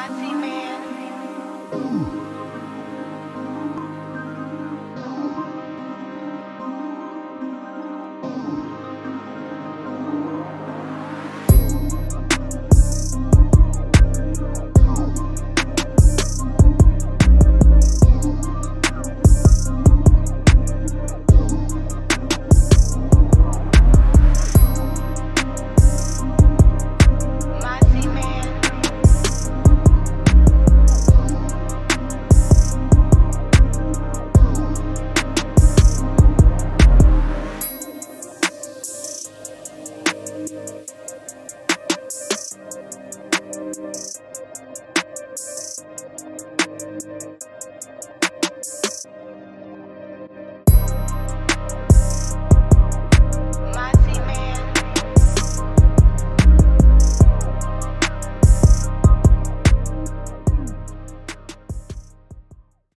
Monty Man. Monty Música